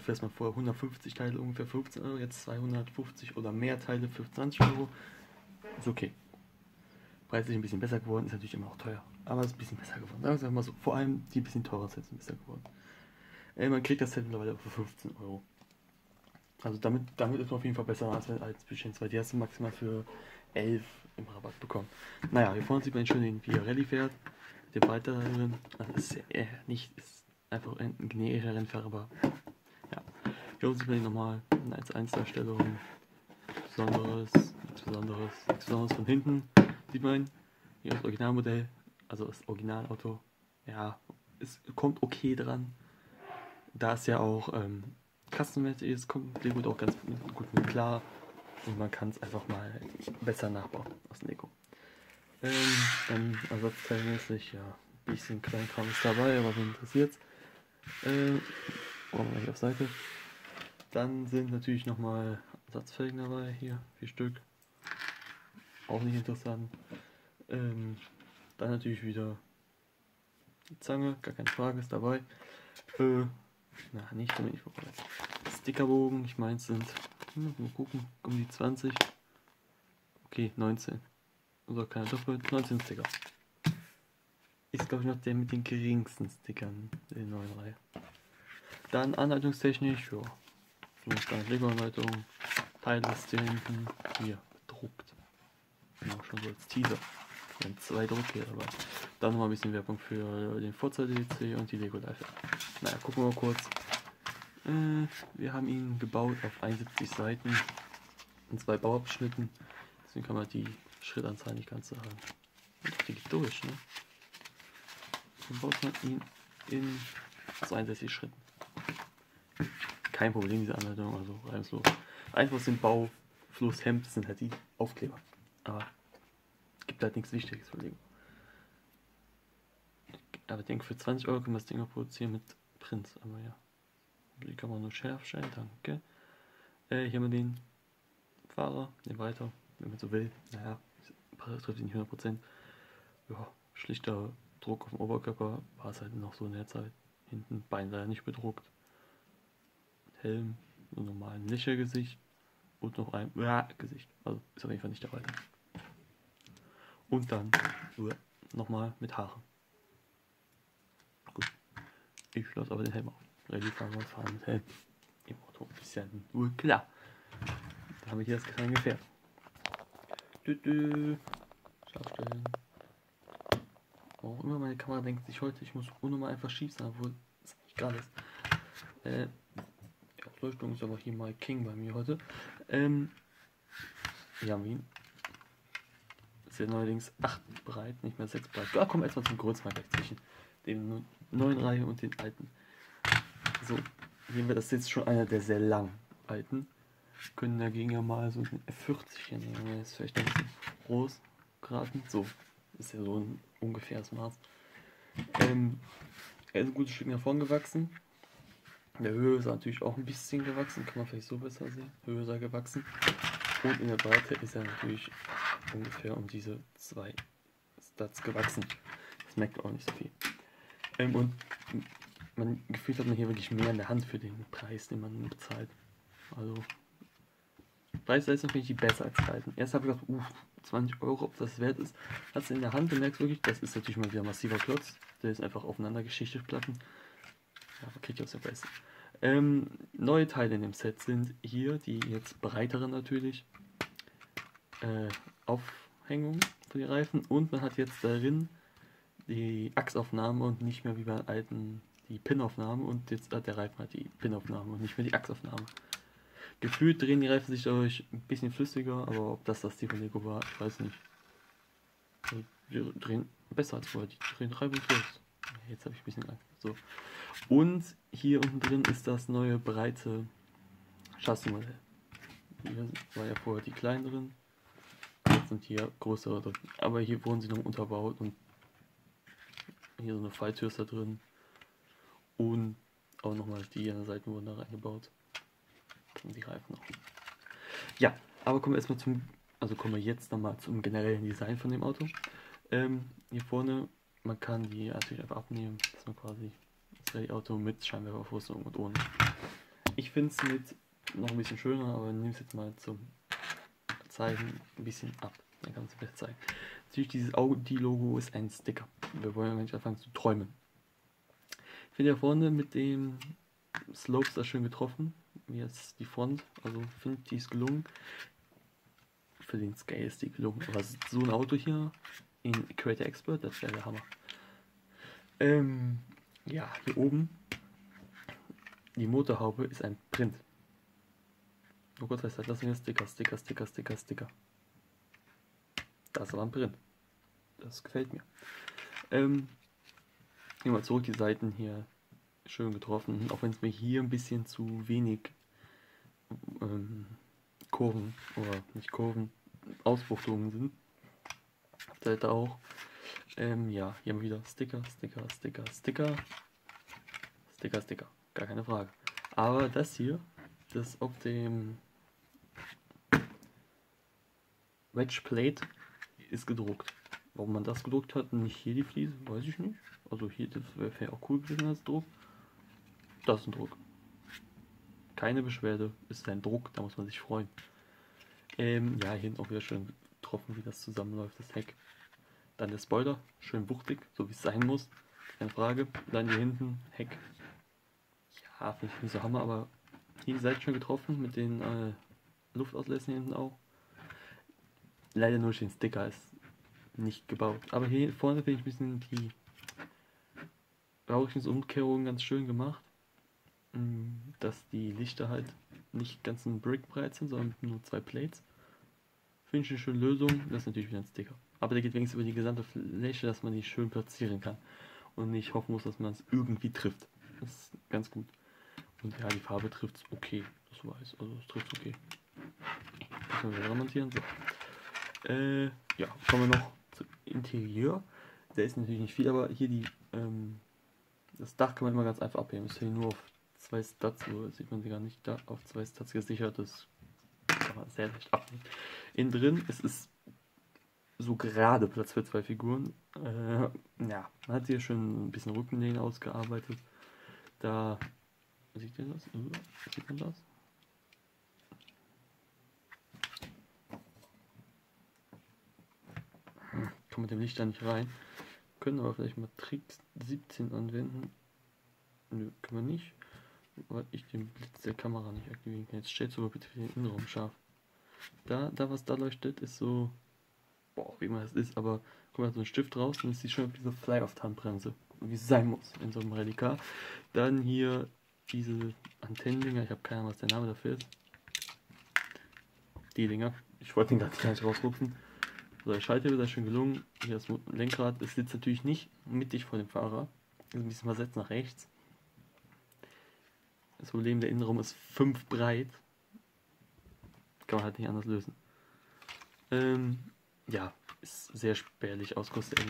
dafür ist man vorher 150 Teile ungefähr 15 Euro, jetzt 250 oder mehr Teile für 20 Euro. Ist okay. Preislich ein bisschen besser geworden, ist natürlich immer noch teuer. Aber ist ein bisschen besser geworden. Sagen wir mal so. Vor allem die bisschen teurer Sets sind besser geworden. Äh, man kriegt das Set mittlerweile für 15 Euro. Also damit, damit ist man auf jeden Fall besser als, als Budget, weil die hast du maximal für 11 im Rabatt bekommen. Naja, hier vorne sieht man schon den Rallye fährt. Der weiteren, also ist äh, nicht, ist einfach ein generischer Rennfahrer, aber ja. Hier unten sieht man die nochmal in 1-1 Darstellung. Besonderes, nichts Besonderes, nichts Besonderes von hinten. Sieht man hier das Originalmodell, also das Originalauto. Ja, es kommt okay dran. Da es ja auch ähm, custom ist, kommt Lego auch ganz gut mit klar. Und man kann es einfach mal besser nachbauen aus Lego. Ähm, dann ersatzteilmäßig, ja, ein bisschen Kleinkram ist dabei, aber wen interessiert äh, Kommen wir gleich auf Seite. Dann sind natürlich nochmal Ersatzfelgen dabei, hier, vier Stück. Auch nicht interessant. Ähm, dann natürlich wieder die Zange, gar keine Frage, ist dabei. Äh, na, nicht damit ich vorbei. Stickerbogen, ich meine, es sind, hm, mal gucken, um die 20. Okay, 19. Also keine Doppel, 19 Sticker. Ist glaube ich noch der mit den geringsten Stickern in der neuen Reihe. Dann anleitungstechnisch, ja. Lego-Anleitung. Teilliste hinten. Hier, bedruckt. Genau, schon so als Teaser. Haben zwei Drucke dabei. Dann noch ein bisschen Werbung für den Forza DLC und die Lego Life. Naja, gucken wir mal kurz. Äh, wir haben ihn gebaut auf 71 Seiten in zwei Bauabschnitten. Deswegen kann man die Schrittanzahl nicht ganz sagen. Die geht durch, ne? Dann baut man ihn in 62 Schritten. Kein Problem, diese Anleitung, also reibungslos. Einfach sind Baufluss hemmt, sind halt die Aufkleber. Aber gibt halt nichts Wichtiges für Lego. Aber ich denke, für 20 Euro können wir das Ding auch produzieren mit Prinz. Aber ja. Die kann man nur schärf stellen, danke. Äh, hier haben wir den Fahrer, den weiter, wenn man so will. Naja, trifft ihn nicht 100%. Ja, schlichter Druck auf dem Oberkörper war es halt noch so in der Zeit. Hinten Bein leider nicht bedruckt. Helm, so normalen Lächelgesicht und noch ein ja, Gesicht. Also ist auf jeden Fall nicht dabei. Und dann uh, nochmal mit Haaren. Gut. Ich lasse aber den Helm auf. Rallye-Fahrer fahren mit Helm. Im Auto ist ja nur klar. Da haben wir hier das kleine Gefährt. Dü -dü. Scharfstellen. Auch immer meine Kamera denkt sich heute, ich muss unnormal einfach schief sein, obwohl es nicht gerade ist. Äh, die Ausleuchtung ist aber hier mal King bei mir heute. Ähm, wir haben. Ist ja neuerdings 8 breit, nicht mehr 6 breit. Da kommen wir erstmal zum Kurzmarker zwischen dem neuen Reihe und den alten. So, hier wird das jetzt schon einer der sehr lang alten. Können dagegen ja mal so ein F40 hier nehmen. Der ist vielleicht ein bisschen groß geraten. So, ist ja so ein ungefähres Maß. Ähm, er ist ein gutes Stück nach vorn gewachsen. In der Höhe ist er natürlich auch ein bisschen gewachsen, kann man vielleicht so besser sehen. Höhe ist er gewachsen. Und in der Breite ist er natürlich ungefähr um diese zwei Stats gewachsen. Das merkt auch nicht so viel. Ähm, und man gefühlt hat man hier wirklich mehr in der Hand für den Preis, den man bezahlt. Also Preis-Leistung finde ich die besser als Zeiten. Erst habe ich gedacht, uff, 20 Euro, ob das wert ist. Hast du in der Hand, du merkst wirklich, das ist natürlich mal wieder massiver Klotz. Der ist einfach aufeinander geschichtet Platten. Aus der Preis. Ähm, neue Teile in dem Set sind hier, die jetzt breiteren natürlich. Äh, Aufhängung für die Reifen und man hat jetzt darin die Achsaufnahme und nicht mehr wie bei alten die Pinaufnahme und jetzt hat der Reifen halt die Pinaufnahme und nicht mehr die Achsaufnahme. Gefühlt drehen die Reifen sich dadurch ein bisschen flüssiger, aber ob das das Ziel von Lego war, ich weiß nicht. Die drehen besser als vorher, die drehen reibungslos. Jetzt habe ich ein bisschen Angst. So. Und hier unten drin ist das neue breite Chassismodell. Hier war ja vorher die kleinen drin. Jetzt sind hier größere drin. Aber hier wurden sie noch unterbaut und hier so eine Falltür ist da drin. Und auch nochmal die an der Seite wurden da reingebaut. Und die Reifen noch. Ja, aber kommen wir erstmal zum, also kommen wir jetzt nochmal zum generellen Design von dem Auto. Ähm, hier vorne, man kann die natürlich einfach abnehmen, dass man quasi das Rallye-Auto mit Scheinwerferrüstung und ohne Ich finde es mit noch ein bisschen schöner, aber nimm es jetzt mal zum Zeigen ein bisschen ab. Dann kann man es besser zeigen. Natürlich, dieses Audi-Logo ist ein Sticker. Wir wollen ja nicht anfangen zu träumen. Ich finde ja vorne mit dem Slopes da schön getroffen. Jetzt die Front, also finde ich, die ist gelungen. Für den Scale ist die gelungen. Aber so ein Auto hier in Creator Expert, das wäre der Hammer. Ähm, ja, hier oben die Motorhaube ist ein Print. Oh Gott, was ist das? Das sind Sticker, Sticker, Sticker, Sticker, Sticker. Das war ein Print. Das gefällt mir. Ähm, gehen wir zurück, die Seiten hier schön getroffen, auch wenn es mir hier ein bisschen zu wenig ähm, Kurven oder nicht Kurven, Ausbuchtungen sind. Seite auch. Ähm, ja, hier haben wir wieder Sticker, Sticker, Sticker, Sticker, Sticker, Sticker, gar keine Frage. Aber das hier, das auf dem Wedge Plate ist gedruckt. Warum man das gedruckt hat und nicht hier die Fliese, weiß ich nicht. Also hier, das wäre auch cool gewesen als Druck. Das ist ein Druck. Keine Beschwerde, ist ein Druck, da muss man sich freuen. Ähm, ja, hier hinten auch wieder schön getroffen, wie das zusammenläuft, das Heck. Dann der Spoiler, schön wuchtig, so wie es sein muss, keine Frage. Dann hier hinten, Heck. Ja, finde ich nicht so Hammer, aber die Seite schön getroffen, mit den äh, Luftauslässen hinten auch. Leider nur den Sticker ist nicht gebaut. Aber hier vorne finde ich ein bisschen die Rauchungsumkehrung ganz schön gemacht. Mm, dass die Lichter halt nicht ganz ein Brick breit sind, sondern nur zwei Plates. Finde ich eine schöne Lösung. Das ist natürlich wieder ein Sticker. Aber der geht wenigstens über die gesamte Fläche, dass man die schön platzieren kann. Und nicht hoffen muss, dass man es irgendwie trifft. Das ist ganz gut. Und ja, die Farbe trifft es okay. Das weiß. Also es trifft okay. Das müssen wir wieder montieren. So. Äh, ja, kommen wir noch zum Interieur. Der ist natürlich nicht viel, aber hier die ähm, das Dach kann man immer ganz einfach abheben. Ist hier nur auf zwei Stats, so sieht man sie gar nicht da, auf zwei Stats gesichert. Das kann sehr leicht abnehmen. Innen drin ist es so gerade Platz für zwei Figuren. Äh, ja, man hat hier schon ein bisschen Rückenlehne ausgearbeitet. Da sieht ihr das? Sieht man das? Kommt mit dem Licht da nicht rein. Können aber vielleicht mal Trick 17 anwenden. Nö, können wir nicht. Weil ich den Blitz der Kamera nicht aktivieren kann. Jetzt stellt sogar bitte den Innenraum scharf. Da, da was da leuchtet, ist so. Boah, wie man das ist, aber guck mal, so ein Stift raus und es sieht schon wie so Fly-Off-Handbremse. Wie es sein muss in so einem Relicar. Dann hier diese Antennendinger, ich habe keine Ahnung, was der Name dafür ist. Die Dinger. Ich wollte den gerade gar nicht rausrupfen. So, der Schalthebel ist schön gelungen. Hier das Lenkrad. Es sitzt natürlich nicht mittig vor dem Fahrer. Ist ein bisschen versetzt nach rechts. Das Problem, der Innenraum ist 5 breit. Kann man halt nicht anders lösen. Ähm, ja, ist sehr spärlich ausgerüstet.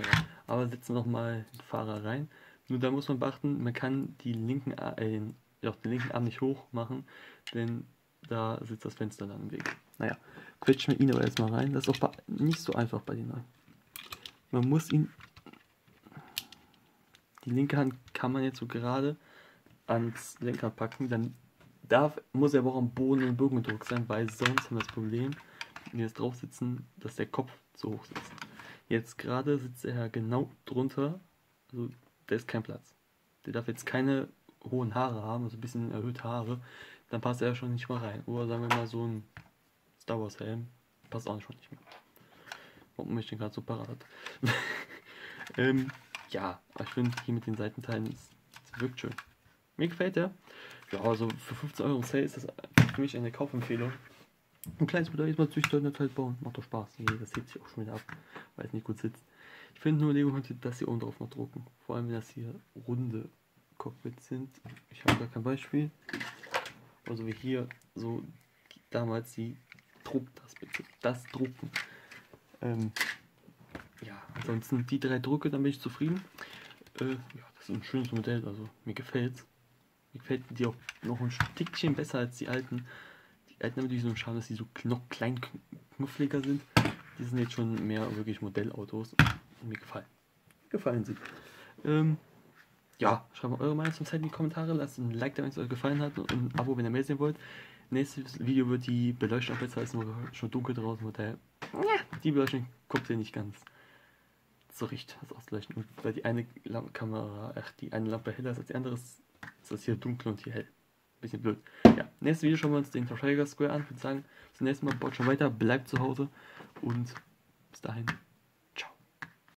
Aber setzen wir nochmal den Fahrer rein. Nur da muss man beachten, man kann die linken, äh, ja, den linken Arm nicht hoch machen, denn da sitzt das Fenster dann im Weg. Naja, quetschen wir ihn aber erstmal rein. Das ist auch nicht so einfach bei den neuen. Man muss ihn. Die linke Hand kann man jetzt so gerade ans Lenkrad packen. Dann darf, muss er aber auch am Boden und Bogen gedrückt sein, weil sonst haben wir das Problem, wenn wir jetzt drauf sitzen, dass der Kopf zu hoch sitzt. Jetzt gerade sitzt er genau drunter. Also, da ist kein Platz. Der darf jetzt keine hohen Haare haben, also ein bisschen erhöhte Haare. Dann passt er schon nicht mal rein. Oder sagen wir mal so ein Star Wars Helm. Passt auch schon nicht mehr. Warum ich den gerade so parat? ähm, ja, ich finde hier mit den Seitenteilen, es wirkt schön. Mir gefällt der. Ja, also für 15 Euro Sale ist das für mich eine Kaufempfehlung. Ein kleines Modell ist natürlich dort halt bauen. Macht doch Spaß. Das hebt sich auch schon wieder ab, weil es nicht gut sitzt. Ich finde nur, Lego könnte das hier oben drauf noch drucken. Vor allem, wenn das hier runde Cockpits sind. Ich habe da kein Beispiel. Also wie hier so damals die Druck das bitte. Das drucken. Ähm, ja, ansonsten die drei Drucke, dann bin ich zufrieden. Äh, ja, das ist ein schönes Modell, also mir gefällt Mir gefällt die auch noch ein Stückchen besser als die alten. Die alten haben natürlich so einen Charme, dass die so noch klein knuffliger sind. Die sind jetzt schon mehr wirklich Modellautos. Und mir gefallen. Gefallen sie. Ähm, ja, schreibt mal eure Meinung zum Set in die Kommentare. Lasst ein Like da, wenn es euch gefallen hat und ein Abo, wenn ihr mehr sehen wollt. Nächstes Video wird die Beleuchtung auch besser, ist nur schon dunkel draußen. Der, ja, die Beleuchtung guckt ihr nicht ganz so richtig was ausleuchten. weil die eine Lampe Kamera, ach, die eine Lampe heller ist als die andere, ist das hier dunkel und hier hell. Bisschen blöd. Ja, nächstes Video schauen wir uns den Trafalgar Square an. Ich würde sagen, zum nächsten Mal. Baut schon weiter, bleibt zu Hause und bis dahin.